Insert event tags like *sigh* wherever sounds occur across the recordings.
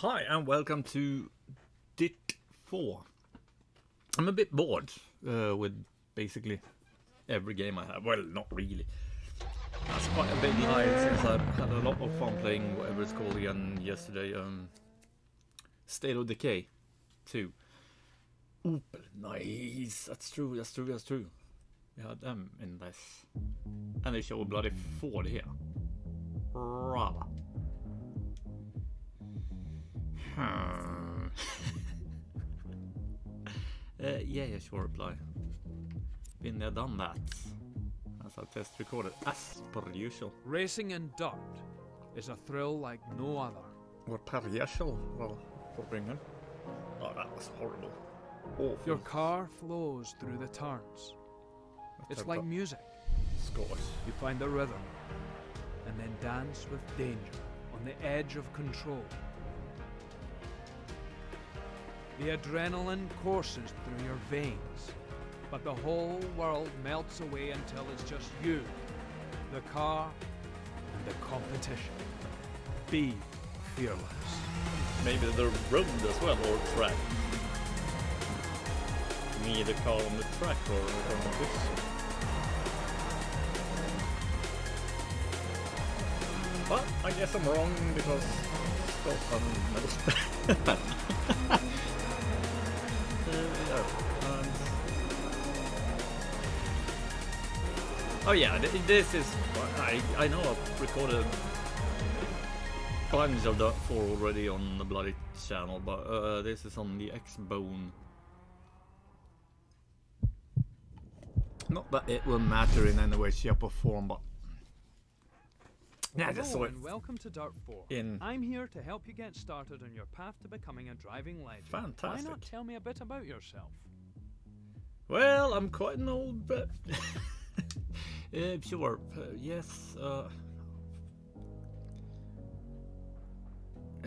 Hi, and welcome to Dirt 4. I'm a bit bored uh, with basically every game I have. Well, not really. That's quite a bit light since I've had a lot of fun playing whatever it's called again yesterday. Um, State of Decay 2. Opel, nice. That's true, that's true, that's true. We had them in this. And they show a bloody Ford here. Rather. Hmm. *laughs* uh, yeah, yeah, sure, reply. Been there, done that. As I test recorded, as per usual. Racing in dirt is a thrill like no other. Or per usual, well, for bringing. Oh, that was horrible. Awful. Your car flows through the turns. It's like music. Scottish. You find the rhythm and then dance with danger on the edge of control. The adrenaline courses through your veins, but the whole world melts away until it's just you, the car, and the competition. Be fearless. Maybe the road as well, or track. Me, the car on the track, or on this. But I guess I'm wrong because Scotland knows. *laughs* *laughs* Oh yeah, th- this is. I I know I've recorded a bunch of that for already on the bloody channel, but uh, this is on the X-Bone. Not that it will matter in any way, shape, or form, but yeah, I just saw Hello it. and welcome to Dirt 4. in- I'm here to help you get started on your path to becoming a driving legend. Why not tell me a bit about yourself? Well, I'm quite an old, but *laughs* uh, sure, uh, yes. Uh,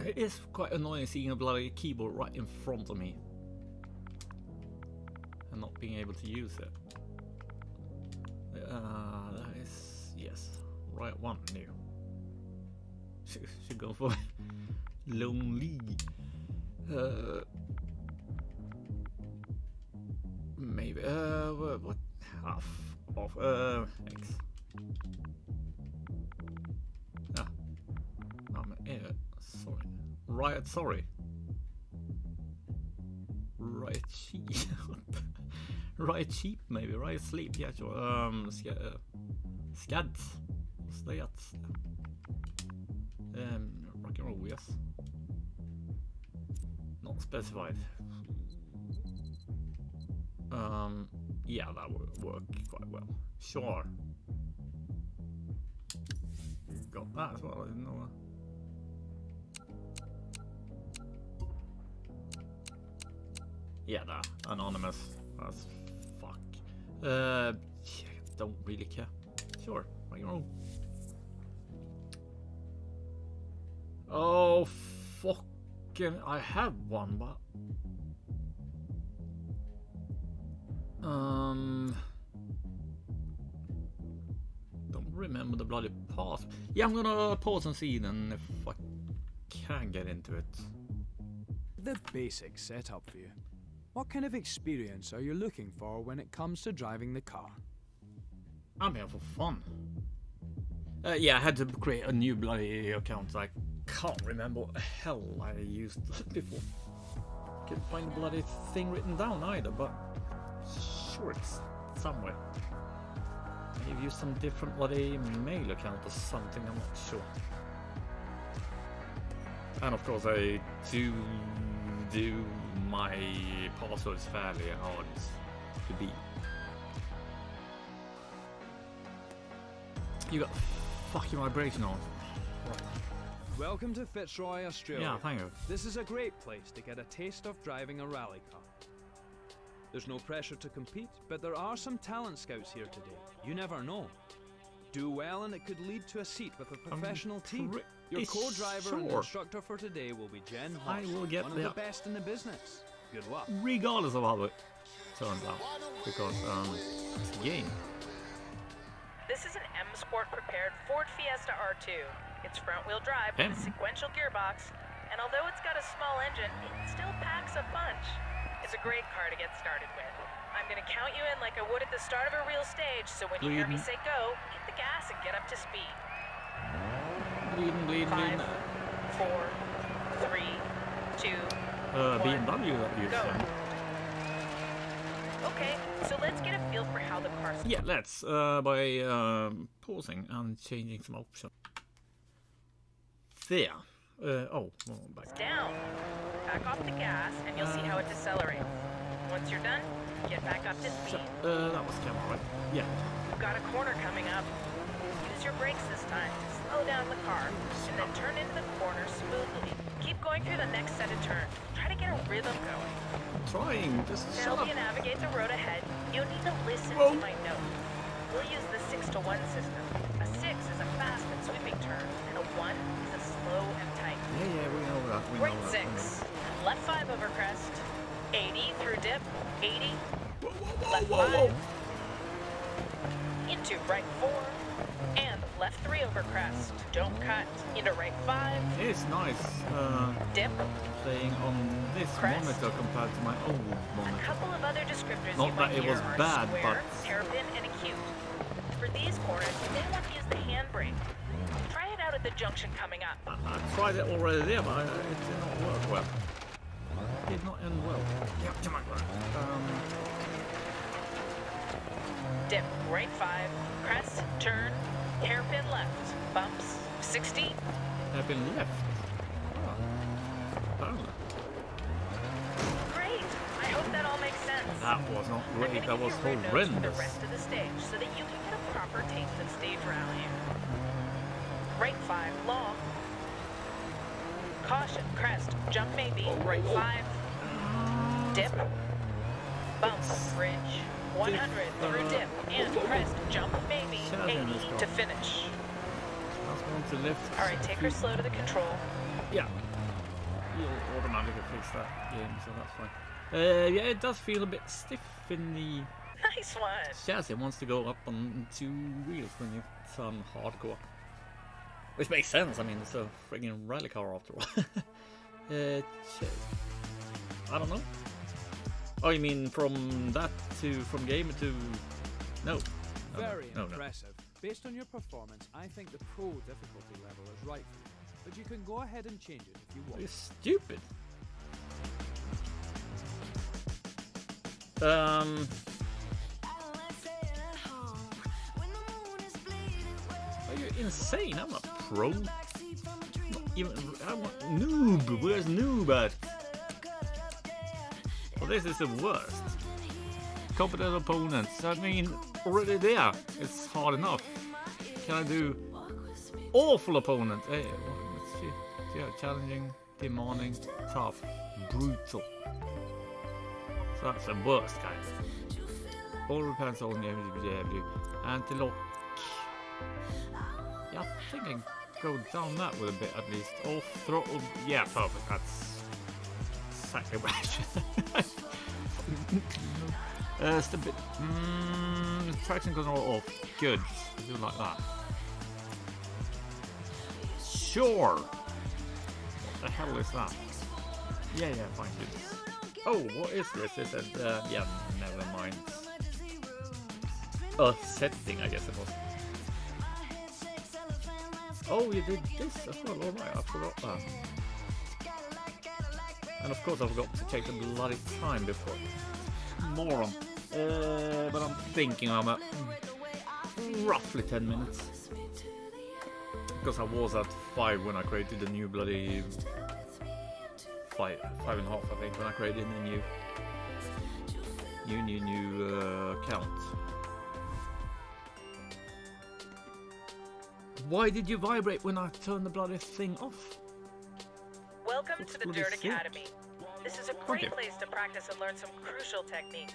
it is quite annoying seeing a bloody keyboard right in front of me and not being able to use it. Uh, that is yes, right one new. Should, *laughs* should go for *laughs* lonely. Uh, Maybe. Uh, what? half of uh X. Ah. Um, eh, sorry. Riot. Sorry. Riot cheap. *laughs* Riot cheap, maybe. Riot sleep. Yeah, sure. Um, ska, uh, scads. What's that? Um, rock and roll. Yes. Not specified. Um, yeah, that would work quite well. Sure. Got that as well, I didn't know that. Yeah, that. Anonymous. That's fuck. Uh, yeah, don't really care. Sure, rock and roll. Oh, fucking. I have one, but. Um. Don't remember the bloody path. Yeah, I'm gonna pause and see then if I can get into it. The basic setup for you. What kind of experience are you looking for when it comes to driving the car? I'm here for fun. Uh, yeah, I had to create a new bloody account. I can't remember what the hell I used *laughs* before. Can't find the bloody thing written down either, but sure it's somewhere. Maybe use some different bloody mail account or something, I'm not sure. And of course I do do my passwords fairly hard to beat. You got fucking vibration on. Right. Welcome to Fitzroy, Australia. Yeah, thank you. This is a great place to get a taste of driving a rally car. There's no pressure to compete, but there are some talent scouts here today. You never know. Do well and it could lead to a seat with a professional team. Your co-driver and instructor for today will be Jen I will get one of the best in the business. Good luck. Regardless of how it turns out. Because um it's a game. This is an M Sport prepared Ford Fiesta R2. It's front wheel drive with a sequential gearbox, and although it's got a small engine, it still packs a punch. It's a great car to get started with. I'm gonna count you in like I would at the start of a real stage, so when you hear me say go, hit the gas and get up to speed. Bleeding, bleeding, Five, bleeding. four, three, two, Uh, one, BMW that you go. Okay, so let's get a feel for how the car Yeah, let's uh, by um, pausing and changing some options. There. Uh, oh, well, back. down. Back off the gas, and you'll see how it decelerates. Once you're done, get back up to speed. Uh, that was camera, right? Yeah. You've got a corner coming up. Use your brakes this time to slow down the car, and then turn into the corner smoothly. Keep going through the next set of turns. Try to get a rhythm going. Trying. Just To shut help up. you navigate the road ahead, you'll need to listen Whoa. to my notes. We'll use the 6 to 1 system. A 6 is a fast and sweeping turn, and a 1 is a slow and tight. Yeah, yeah, we know that. We Right know that. we know 6. Left 5 over crest. 80 through dip. 80. Whoa, whoa, Left whoa, whoa, whoa. 5. Into right 4. And left 3 over crest. Don't cut. Into right 5. It's nice uh, Dip. playing on this Crest. monitor compared to my old monitor. A couple of other descriptors Not you that it was bad, square, but- hairpin, and acute. For these corners, you may want to use the handbrake. Try it out at the junction coming up. I, I tried it already there, but it did not work well. Did not end well. Yeah, come on, um, Dip right 5. Crest. Turn. Hairpin left. Bumps. 60. I've been left. Oh. Great. I hope that all makes sense. That was not I'm great. That was you route notes for horrendous. the rest of the stage so that you can get a proper taste of stage rallying. Right five, long. Caution, crest, jump maybe, right five. Dip. Bump, bridge. 100 through dip and crest, jump maybe, 80 to finish. I was going to left. All right, take her slow to the control. Yeah. You'll automatically fix that game, so that's fine. Uh, yeah, it does feel a bit stiff in the Nice one. chassis. It wants to go up on two wheels when you turn hardcore. Which makes sense, I mean, it's a friggin' rally car after all. *laughs* uh, I don't know. Oh, you mean from that to, from game to... No. No, no, Very no, no. impressive. Based on your performance, I think the pro difficulty level is right for you. But you can go ahead and change it if you want. You're stupid. Um, are you insane? I'm a pro. Not even I'm a noob. Where's noob at? This is the worst. Competent opponents. I mean, already there. It's hard enough. Can I do awful opponent? Hey. Yeah, challenging, demanding, tough, brutal. So that's the worst kind. All depends on the anti-lock. Yeah, I think I can go down that with a bit at least. Off throttle. Yeah, perfect. That's exactly what I should. *laughs* uh, stabi- mm, traction control off. Good. I do like that. Sure. What the hell is that? Yeah, yeah, fine. Good. Oh, what is this? Is it? Uh, yeah, never mind. A setting, I guess it was. Oh, you did this as well. All right, I forgot that. And of course, I forgot to take the bloody time before. Moron. Uh, but I'm thinking I'm at roughly 10 minutes. Because I was at 5 when I created the new bloody five, five and a half, I think, when I created the new, new, new, new uh, account. Why did you vibrate when I turned the bloody thing off? Welcome to the Dirt sick. Academy. This is a great you. place to practice and learn some crucial techniques.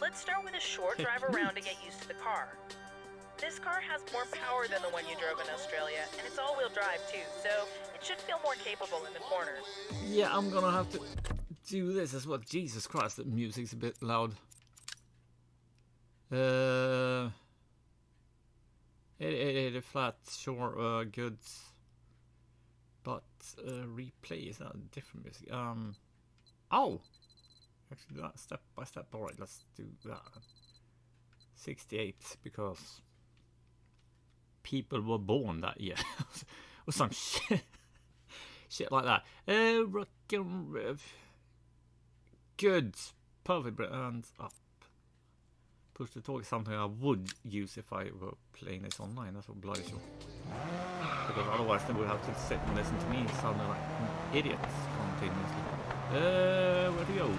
Let's start with a short drive around to *laughs* get used to the car. This car has more power than the one you drove in Australia, and it's all-wheel drive too, so it should feel more capable in the corners. Yeah, I'm gonna have to do this as well. Jesus Christ, the music's a bit loud. Uh, it, it, it flat, sure, uh, good. But uh, replay is a different music. Um, oh, actually do that step by step. All right, let's do that. 68 because people were born that year *laughs* or some shit, *laughs* shit like that. Uh, rock and rev. Good, perfect, and up. Push the talk is something I would use if I were playing this online. That's what bloody sure. Because otherwise they would have to sit and listen to me sounding like idiots continuously. Uh, where to go?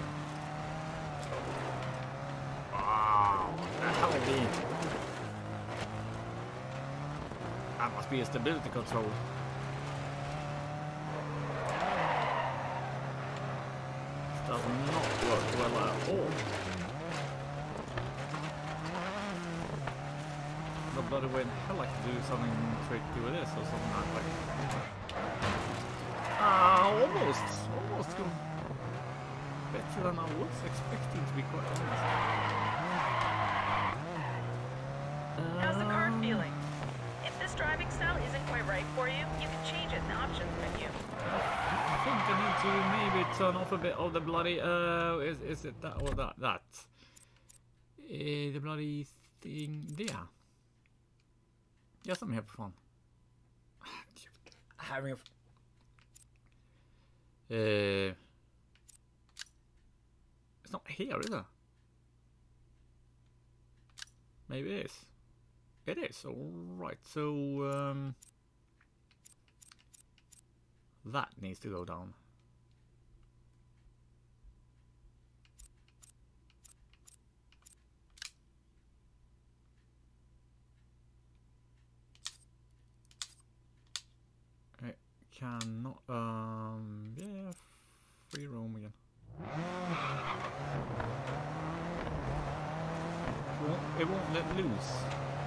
Wow, that hell be? That must be a stability control. This does not work well at all. Bloody way in hell I could do something tricky with this or something like that. Ah, almost, almost go better than I was expecting to be quite honest. How's the car Um, feeling? If this driving style isn't quite right for you, you can change it in the options menu. I think I need to maybe turn off a bit of the bloody, uh, is, is it that or that? That. Uh, the bloody thing there. Yes, I'm here for fun. *laughs* Having a. f- Uh, it's not here, is it? Maybe it is. It is, alright, so, um. That needs to go down. Cannot, um, yeah, free roam again. It won't, it won't let loose.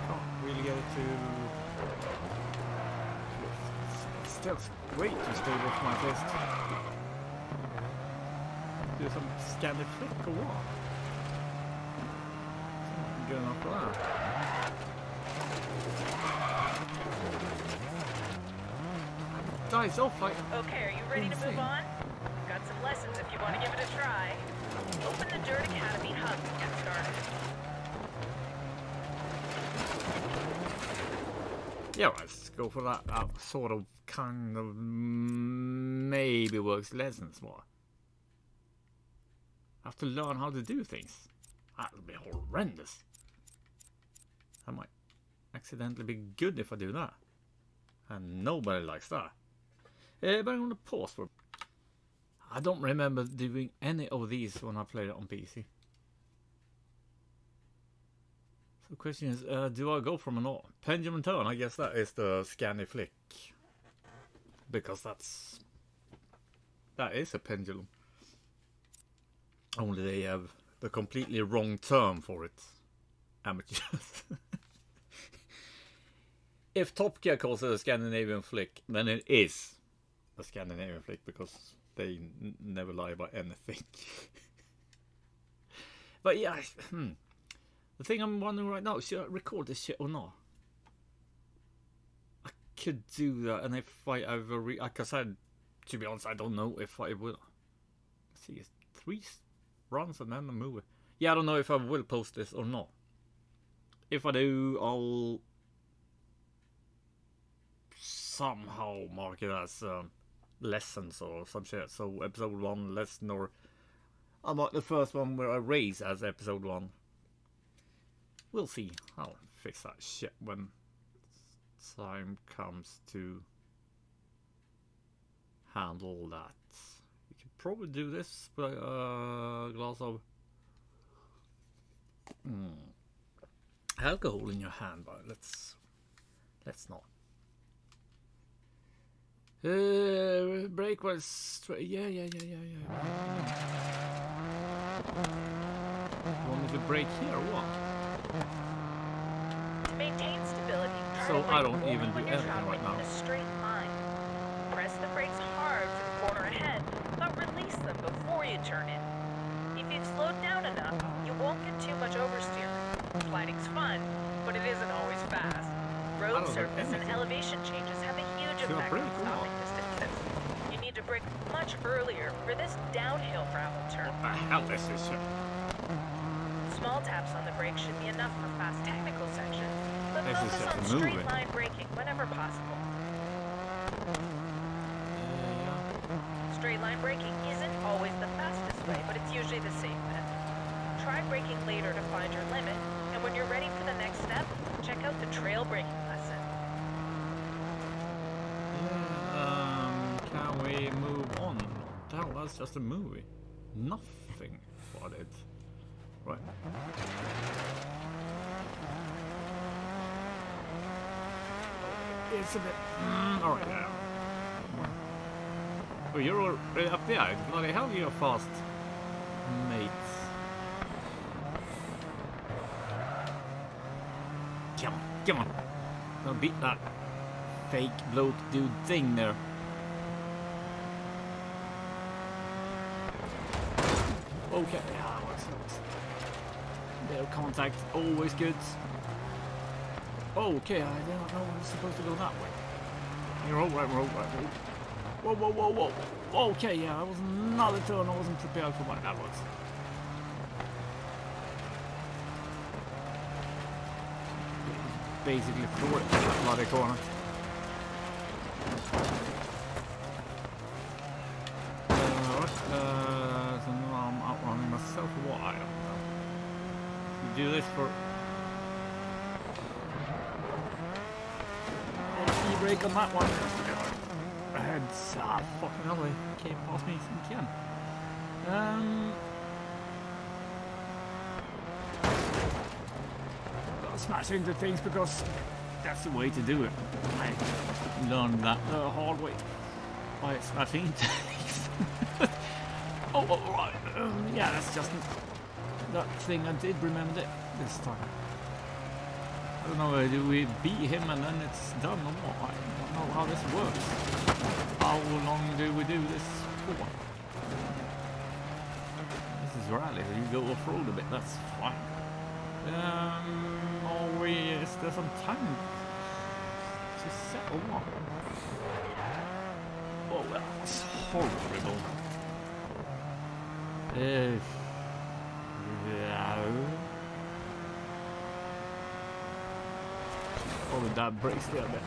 Can't really get it to still way too stable for my taste. Do some Scandi flick or what? Good enough for that. It dies off like Okay, are you ready to move on? Got some lessons if you want to give it a try. Open the Dirt Academy hub to get started. Yeah, let's go for that. That sort of kind of maybe works lessons more. I have to learn how to do things. That'll be horrendous. I might accidentally be good if I do that. And nobody likes that. Uh, but I'm gonna pause for. I don't remember doing any of these when I played it on PC. So the question is, uh, do I go from an au- pendulum turn? I guess that is the Scandi flick. Because that's... That is a pendulum. Only they have the completely wrong term for it. Amateurs. *laughs* if Top Gear calls it a Scandinavian flick, then it is a Scandinavian flick because they never lie about anything. *laughs* but yeah, hmm. The thing I'm wondering right now, should I record this shit or not? I could do that, and if I ever, re- like I said, to be honest, I don't know if I will. Let's see, it's three runs and then a movie. Yeah, I don't know if I will post this or not. If I do, I'll somehow mark it as um, lessons or some shit. So episode one lesson, or I mark the first one where I raise as episode one. We'll see. I'll fix that shit when time comes to handle that. You could probably do this with a glass of mm, alcohol in your hand, but let's let's not. Uh, break was straight. Yeah, yeah, yeah, yeah, yeah. Want me to break here or what? Maintain stability, So I don't even do when you're anything traveling right now. in a straight line. Press the brakes hard for the corner ahead, but release them before you turn in. If you've slowed down enough, you won't get too much oversteer. Gliding's fun, but it isn't always fast. Road surface and elevation changes have a huge Should I effect brake on or stopping what? distances. much earlier for this downhill gravel turn. What the hell is this shit? Small taps on the brake should be enough for fast technical sections, but This focus on a straight line braking whenever possible. Straight line braking isn't always the fastest way, but it's usually the safe bet. Try braking later to find your limit, and when you're ready for the next step, check out the trail braking lesson. Um, we move on? The hell, that's just a movie. Nothing about it. Right. It's a bit. Mm, Alright, yeah. Oh, you're already up there. Bloody hell, you're fast, mates. Come on, come on. Don't beat that fake bloke dude thing there. Okay, yeah, what's what's Bit of contact, always good. Okay, I did not know I was supposed to go that way. You're all right, we're all right. Whoa, whoa, whoa, whoa. Okay, yeah, that was another turn I wasn't prepared for what that was. Basically it that bloody corner. Oh, E-brake on that one. Heads. Ah, fucking hell, they came past me again. Um. Gotta smash into things because that's the way to do it. I learned that the hard way by smashing into things. *laughs* oh, all right. Um, yeah, that's just that thing I did remember this time. I don't know, uh, do we beat him and then it's done or what? I don't know how this works. How long do we do this for? This is rally, you go off-road a bit, that's fine. Um, are we, is there some time to set or? Oh, that was horrible. Uh, Oh, that brakes there a bit.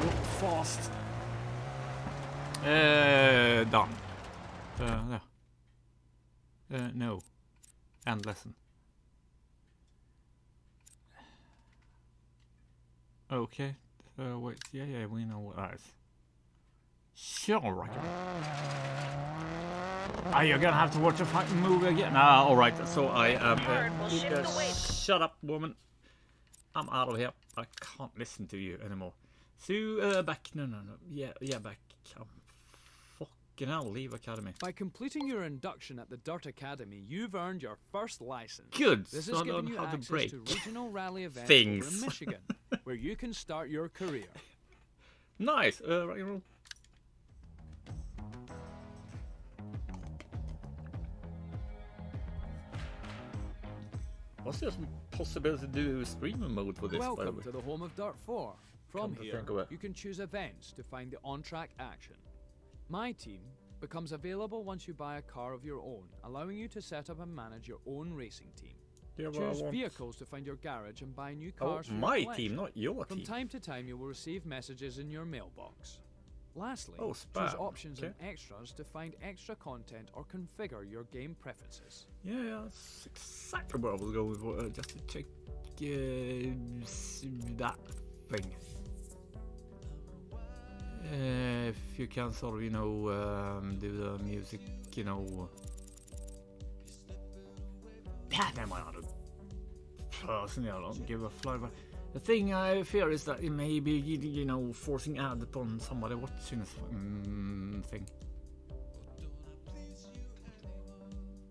Go fast. Uh, done. Uh, no. Uh, no. End lesson. Okay. Uh, wait. Yeah, yeah, we know what that is. Sure, right. Ah, you're gonna have to watch a fucking movie again. Ah, alright, so I am. Hard, uh, shut up, woman. I'm out of here. I can't listen to you anymore. So, uh, back. No, no, no. Yeah, yeah, back. Um, fucking hell, leave Academy. By completing your induction at the Dirt Academy, you've earned your first license. Good, This so has given you to access brake. to regional rally events Things. in Michigan, *laughs* where you can start your career. Nice. Uh, right, roll. What's the possibility to do streamer mode for this? Welcome to the home of Dirt 4. From Come here, think of it. you can choose events to find the on-track action. My team becomes available once you buy a car of your own, allowing you to set up and manage your own racing team. Yeah, Choose vehicles to find your garage and buy new Oh, cars your my team, not your From team. time to time, you will receive messages in your mailbox. Lastly, Oh, choose options and extras to find extra content or configure your game preferences. Yeah, yeah, that's exactly what I was going for. Uh, just to check uh, that thing. Uh, if you can sort of, you know, um, do the music, you know. Yeah, never mind. I don't, personally, I don't give a fly. The thing I fear is that it may be, you, know, forcing ad upon somebody watching this fucking thing.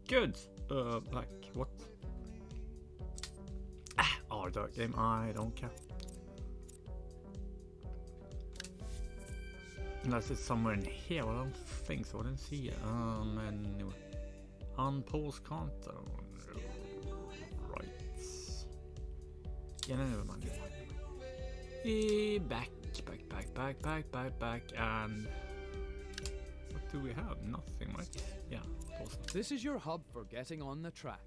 Good. Uh, like what? Ah, our dark game. I don't care. Unless it's somewhere in here. Well, I don't think so. I didn't see it. Um, anyway. Unpause counter. Yeah, no, never mind. Eh, back, back, back, back, back, back, back, and what do we have? Nothing, right? Yeah, awesome. This is your hub for getting on the track.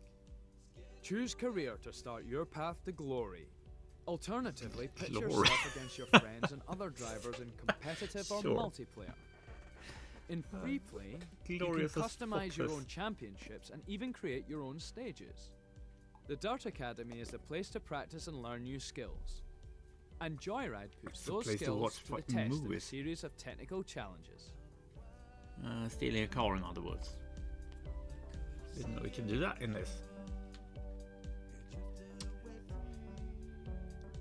Choose career to start your path to glory. Alternatively, *laughs* pit Glory. yourself against your friends and other drivers in competitive or *laughs* multiplayer. In free play, you can customize your own championships and even create your own stages. The Dirt Academy is the place to practice and learn new skills. And Joyride puts those place to skills to, the test in a series of technical challenges. Uh, stealing a car, in other words. Didn't know we can do that in this.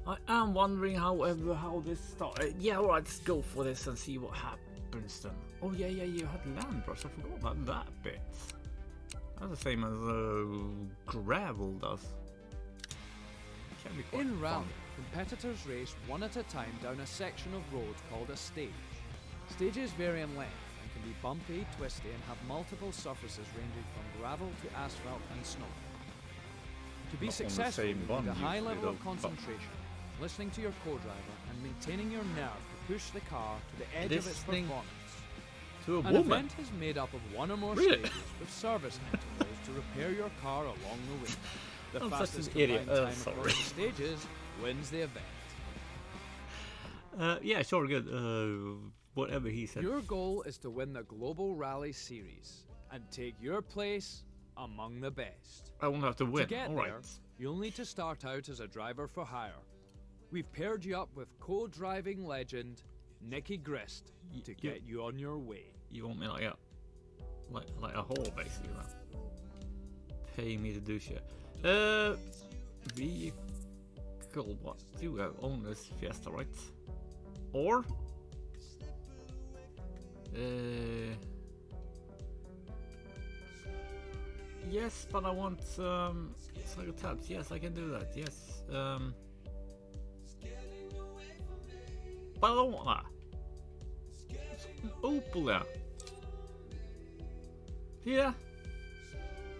I am wondering, however, how this started. Yeah, alright, let's go for this and see what happens then. Oh, yeah, yeah, you had Landrush. I forgot about that bit. That's the same as uh, gravel does. Can be quite In fun. rally, competitors race one at a time down a section of road called a stage. Stages vary in length and can be bumpy, twisty, and have multiple surfaces ranging from gravel to asphalt and snow. To be Not successful, you need a high level of though, but- concentration, listening to your co-driver, and maintaining your nerve to push the car to the edge of its Listening performance. To a An woman. event is made up of one or more Really? stages with service intervals to repair your car along the way. The I'm such an fastest idiot. Uh, time sorry. stages wins the event. Uh, yeah, sure, good. Uh, whatever he said. Your goal is to win the Global Rally Series and take your place among the best. I won't have to win. to get All there, right. you'll need to start out as a driver for hire. We've paired you up with co-driving legend Nicky Grist to get you on your way. You want me like a like like a whore basically then. Pay me to do shit. Uh vehicle what do have on this Fiesta, right? Or uh Yes, but I want um cycle tabs. Yes, I can do that. Yes. Um But I don't want that. Opel there. Here.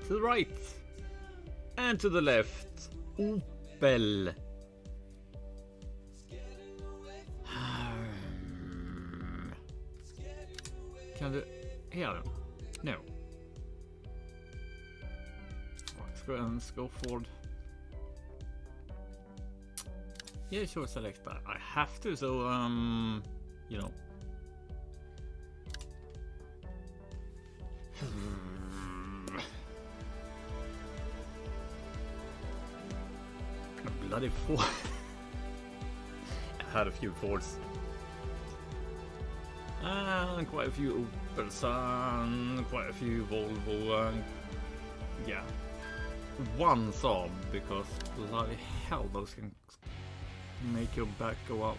To the right. And to the left. Opel. *sighs* Kan du... Här då? No. Let's go and let's go forward. Yeah, sure, select that. I have to, so, um, you know. Bloody Ford. I had a few Fords. And ah, quite a few Opels and quite a few Volvo and yeah. One Saab because bloody hell those can make your back go up.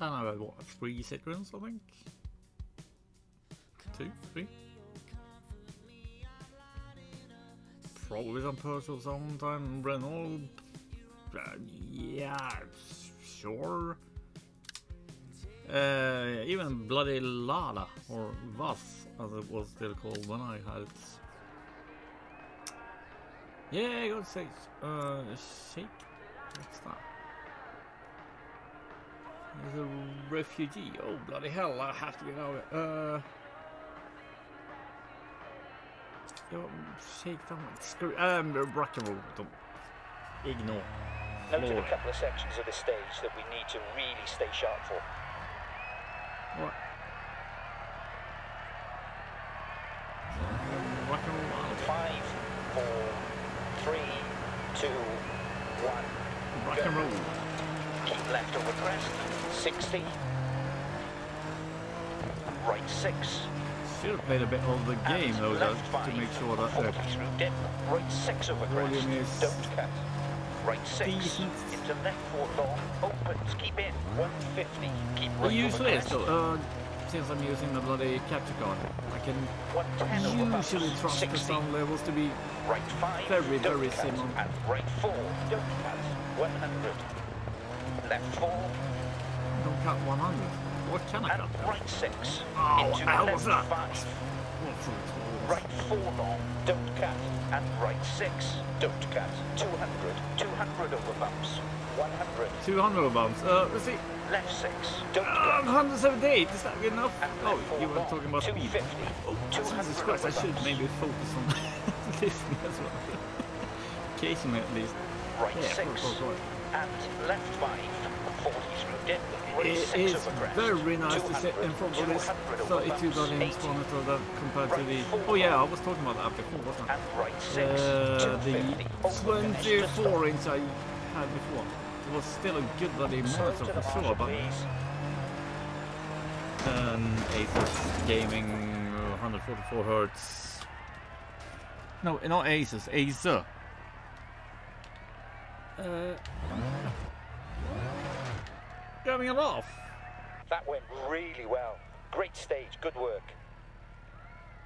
And I had what, three Citroens I think? Two, three? Probably some Peugeot sometime, Renault. Uh, yeah, sure. Uh, even bloody Lada or VAZ as it was still called when I had it. Yeah, God sakes. Uh, shake. What's that? There's a refugee. Oh bloody hell! I have to get out of it. Uh. Yo, shake down. Screw. Um, rock and roll. Don't ignore. Noted a couple of sections of the stage that we need to really stay sharp for. What? Rock and roll. Five, four, three, two, one. Rock and roll. Keep left over crest. 60. Right six. Should have played a bit of the game And though, left five. to make sure that 40 uh, through dip. Right six over crest. Volume is Don't cut. Right six. decent. Into left four long. Opens. Keep in. 150. Keep Well, right usually over it's crest. uh, since I'm using the bloody capture card, I can 110 over bumps. usually trust the sound levels to be Right five, Very, very cut. similar. And right four, don't cut. 100. Left four, don't cut 100. What can I cut? right six. Oh, into left was that? five. Right four long, don't cut. And right six, don't cut. 200, 200 over bumps. 100, 200 over bumps. Uh, let's see. left six, don't Uh, 178. Is that good enough? And Oh, you were talking about speed. 250, Oh, 200 Jesus Christ! I should maybe focus on *laughs* listening as well. *laughs* Occasionally, at least. Right Yeah, six, and left five. 40 through dip. Right It six is over crest. very nice to sit in front of this 32 bumps, gun 80, monitor that compared to the. four Oh yeah, I was talking about that before, wasn't I? And right six, Uh, the Over finish to stop. 24 inch I had before. It was still a good bloody monitor for sure, but please. an Asus gaming uh, 144 hertz. No, not Asus, Acer. Uh, getting it off. That went really well. Great stage, good work.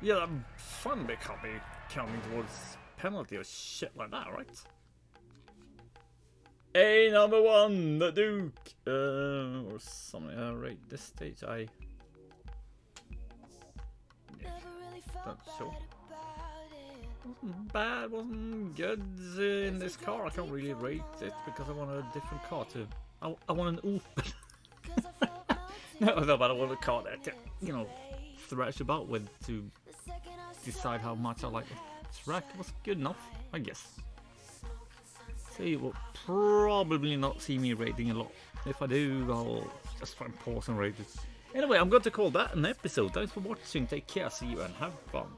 Yeah, that fun bit can't be counting towards penalty or shit like that, right? A number one, the Duke, uh, or something. Uh, right, this stage I. Yeah, not sure. Wasn't bad, wasn't good in this car. I can't really rate it because I want a different car to. I, I want an Opel. *laughs* *laughs* no, no, but I want a car that can, you know, thrash about with to decide how much I like it. Track was good enough, I guess. So you will probably not see me rating a lot. If I do, I'll just find pause and rate it. Anyway, I'm going to call that an episode. Thanks for watching. Take care, see you, and have fun.